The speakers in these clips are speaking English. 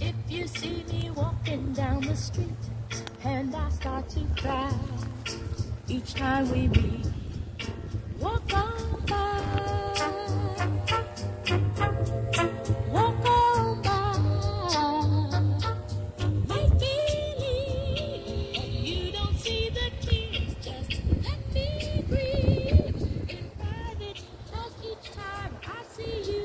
If you see me walking down the street and I start to cry each time we meet, walk on by. Walk on by. Believe you don't see the just let me breathe. In private, each time I see you.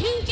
King